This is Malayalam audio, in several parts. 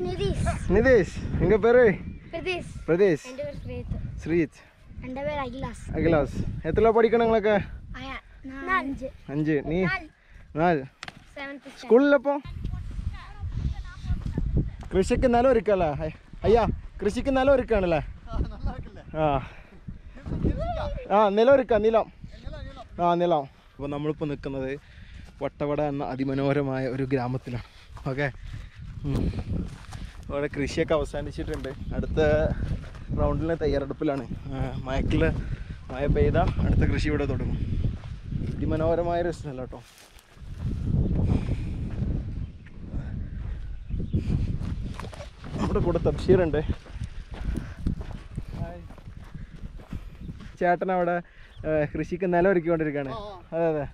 നിതീഷ് நிதேஷ் எங்க பேரு പ്രതീഷ് பிரதேஷ் എൻ്റെ പേര് ശ്രീത്ത് ஸ்ரீத் എൻ്റെ പേര് അഖിലാസ് அகிலாஸ் எத்தனை படிக்கணும் നിങ്ങളൊക്കെ അഞ്ച് അഞ്ച് നീ നാല് സെവൻത്ത് സ്കൂളിലപ്പോ കൃഷിക്ക് നിലം ഒരുക്കല്ലേ ഹൈ- അയ്യാ കൃഷിക്ക് നിലം ഒരുക്കാണല്ലേ ആ ആ നിലം ഒരുക്ക നിലം ആ നിലം അപ്പോൾ നമ്മളിപ്പോൾ നിൽക്കുന്നത് വട്ടവട എന്ന അതിമനോഹരമായ ഒരു ഗ്രാമത്തിലാണ് ഓക്കെ അവിടെ കൃഷിയൊക്കെ അവസാനിച്ചിട്ടുണ്ട്. അടുത്ത റൗണ്ടിലെ തയ്യാറെടുപ്പിലാണ്. മയക്കിൽ മഴ പെയ്ത അടുത്ത കൃഷി ഇവിടെ തുടങ്ങും. അതിമനോഹരമായ ഒരു സ്ഥലം കേട്ടോ. നമ്മുടെ കൂടെ തബ്ഷീറുണ്ട് ചേട്ടൻ അവിടെ കൃഷിക്ക് നിലം ഒരുക്കിക്കൊണ്ടിരിക്കുകയാണ്. അതെ അതെ.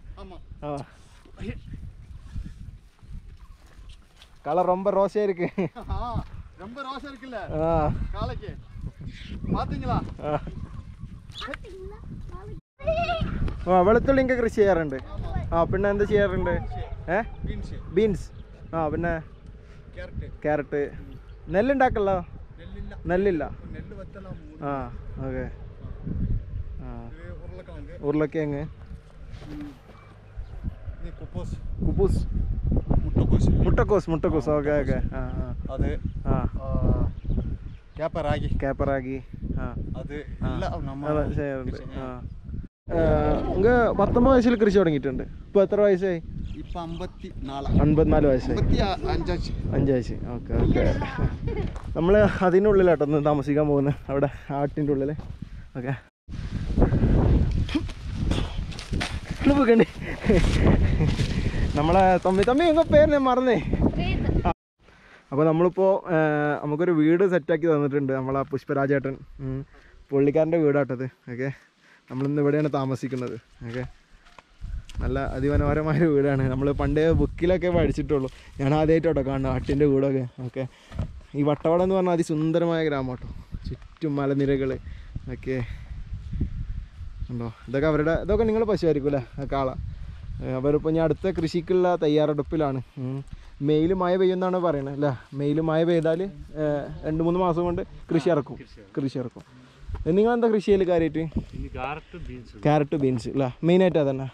ആ. കളർ ரொம்ப ரோஸா இருக்கு ரொம்ப ரோசா இருக்குல்ல ஆ காலைக்கு பாத்தீங்களா ആ. ആ വെളുത്തുള്ളി ഇങ്ങനെ കൃഷി ചെയ്യാറുണ്ട് ആ പിന്നെ എന്ത് ചെയ്യാറുണ്ട് ഏ பீன்ஸ் ബീൻസ് ആ പിന്നെ கேரட் ക്യാരറ്റ് നെല്ലുണ്ടാക്കല്ലോ நெல்லில்ல നെല്ലില്ല நெல் வத்தலாம் மூணு ആ ഓക്കെ ആ இது உருளைக்கிழங்கு ഉരുളക്കിഴങ്ങ് இது മുട്ടക്കോസ്. മുട്ടക്കോസ് മുട്ടക്കോസ്. Okay okay. അത് കേപ്പറാകി കേപ്പറാകി അത് ചെയ്യാറുണ്ട്. നിങ്ങൾക്ക് പത്തൊമ്പത് വയസ്സിൽ കൃഷി തുടങ്ങിയിട്ടുണ്ട്. ഇപ്പൊ എത്ര വയസ്സായി? അൻപത്തിനാല് വയസ്സായി. അഞ്ച് വയസ്സ്. Okay okay. നമ്മൾ അതിനുള്ളിലാട്ടൊന്ന് താമസിക്കാൻ പോകുന്നത് അവിടെ ആട്ടിന്റെ ഉള്ളിൽ ഓക്കെ. പോകണ്ടേ നമ്മളെ തമ്മി തമ്മി എങ്ങ പേര് ഞാൻ മറന്നേ. അപ്പൊ അപ്പോൾ നമ്മളിപ്പോൾ നമുക്കൊരു വീട് സെറ്റാക്കി തന്നിട്ടുണ്ട് നമ്മളെ പുഷ്പരാജേട്ടൻ. പുള്ളിക്കാരന്റെ വീടാട്ടത് ഓക്കെ. നമ്മളിന്ന് ഇവിടെയാണ് താമസിക്കുന്നത്. ഓക്കെ. നല്ല അതിമനോഹരമായൊരു വീടാണ്. നമ്മൾ പണ്ടേ ബുക്കിലൊക്കെ പഠിച്ചിട്ടുള്ളൂ. ഞാൻ ആദ്യമായിട്ടോട്ടോ കാണുന്നത് ആട്ടിന്റെ വീടൊക്കെ. ഓക്കെ. ഈ വട്ടവട എന്ന് പറഞ്ഞാൽ അതിസുന്ദരമായ ഗ്രാമം കേട്ടോ ചുറ്റും മലനിരകൾ ഓക്കെ. ഉണ്ടോ? ഇതൊക്കെ അവരുടെ ഇതൊക്കെ നിങ്ങൾ പശുവായിരിക്കും അല്ലേ കാള. അവരിപ്പോൾ ഞാൻ അടുത്ത കൃഷിക്കുള്ള തയ്യാറെടുപ്പിലാണ്. മെയിൽ മഴ പെയ്യുമെന്നാണ് പറയുന്നത് അല്ല? മെയിൽ മഴ പെയ്താൽ രണ്ട് മൂന്ന് മാസം കൊണ്ട് കൃഷി ഇറക്കും. കൃഷി ഇറക്കും. നിങ്ങൾ എന്താ കൃഷി ചെയ്യൽ കാര്യമായിട്ട് ക്യാരറ്റ് ബീൻസ് അല്ലേ മെയിനായിട്ട് അതന്നെ?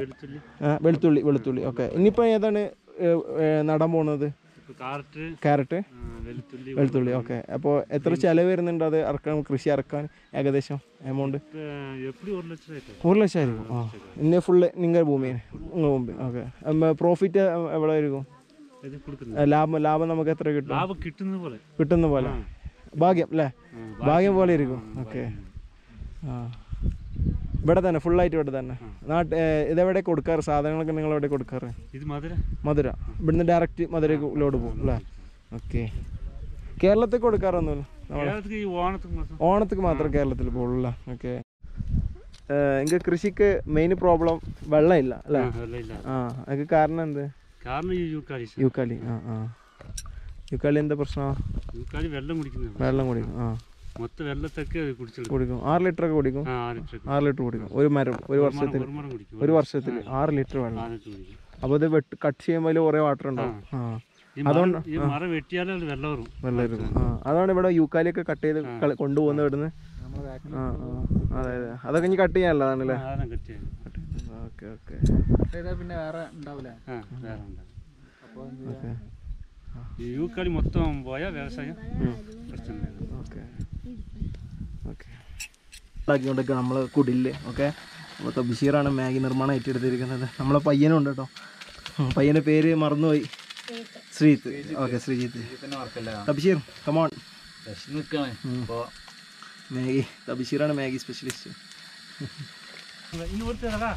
വെളുത്തുള്ളി. വെളുത്തുള്ളി വെളുത്തുള്ളി. ഓക്കെ. ഇനിയിപ്പോൾ ഏതാണ് നടാൻ പോകുന്നത് ക്യാരറ്റ് വെളുത്തുള്ളി ഓക്കെ. അപ്പോൾ എത്ര ചിലവ് വരുന്നുണ്ട് അത് ഇറക്കാൻ കൃഷി ഇറക്കാൻ ഏകദേശം എമൗണ്ട് ഒരു ലക്ഷം ആയിരിക്കും ആ ഇന്നേ ഫുള്ള് നിങ്ങളുടെ ഭൂമിയിൽ നിങ്ങൾ ഭൂമി ഓക്കെ. പ്രോഫിറ്റ് എവിടെ ആയിരിക്കും ലാഭം ലാഭം നമുക്ക് എത്ര കിട്ടും? കിട്ടുന്ന പോലെ. കിട്ടുന്ന പോലെ. ഭാഗ്യം അല്ലേ ഭാഗ്യം പോലെ ഇരിക്കും. ഓക്കെ. ആ. ഇവിടെ തന്നെ ഫുള്ളായിട്ട് ഇവിടെ തന്നെ. നാട്ട് ഇതെവിടെ കൊടുക്കാറ്? സാധനങ്ങളൊക്കെ നിങ്ങൾ എവിടെ കൊടുക്കാറ്? ഇത് മധുര? മധുര. ഇവിടുന്ന് ഡയറക്റ്റ് മധുരയിലോട്ട് പോകും അല്ലേ? ഓക്കെ. കേരളത്തിൽ കൊടുക്കാറൊന്നുമില്ല ഓണത്തിന് ഓണത്തിന് മാത്രം? കേരളത്തിൽ പോകുള്ളൂ ഓക്കെ. എനിക്ക് കൃഷിക്ക് മെയിൻ പ്രോബ്ലം വെള്ളമില്ല അല്ലേ? ആ, വെള്ളം ഇല്ല ആ അതിന് കാരണം എന്ത്? യൂക്കാലി ആ ആ. യുക്കാലി എന്താ പ്രശ്നം? വെള്ളം കുടിക്കും ആ. മൊത്തം വെള്ളത്തൊക്കെ കുടിച്ചു കുടിക്കും. ആറ് ലിറ്റർ ഒക്കെ കുടിക്കും. ആറ് ലിറ്റർ കുടിക്കും. ഒരു മരം ഒരു വർഷത്തിൽ. ഒരു വർഷത്തിൽ ആറ് ലിറ്റർ വെള്ളം. അപ്പോൾ ഇത് വെട്ട് കട്ട് ചെയ്യുമ്പോൾ അതിൽ കുറേ വാട്ടർ ഉണ്ടാവും ആ. ഈ മരം വെട്ടിയാലേ വെള്ളം വരും. വെള്ളം വരും. ആ. അതാണ് ഇവിടെ യൂക്കാലിയൊക്കെ കട്ട് ചെയ്ത് കൊണ്ടുപോകുന്ന ഇവിടുന്ന്? ആ ആ. അതെ അതെ. അതൊക്കെ ഇനി കട്ട് ചെയ്യാനല്ലേ അല്ലേ? Okay okay. പിന്നെ വേറെ ഉണ്ടാവില്ല. യൂക്കാലി മൊത്തം പോയാൽ വ്യവസായം പ്രശ്നം ഓക്കെ. ഓക്കെ. ഉണ്ടാക്കിക്കൊണ്ടൊക്കെ നമ്മൾ കുടിൽ ഓക്കെ? അപ്പോൾ ബഷീറാണ് മാഗി നിർമ്മാണം ഏറ്റെടുത്തിരിക്കുന്നത്. നമ്മളെ പയ്യനും ഉണ്ട് കേട്ടോ പയ്യന്റെ പേര് മറന്നുപോയി. Sreejith. Okay Sreejith. Tabsheer come on തബിഷീറാണ് Maggi specialist. ഇനി കൊടുത്തതാ.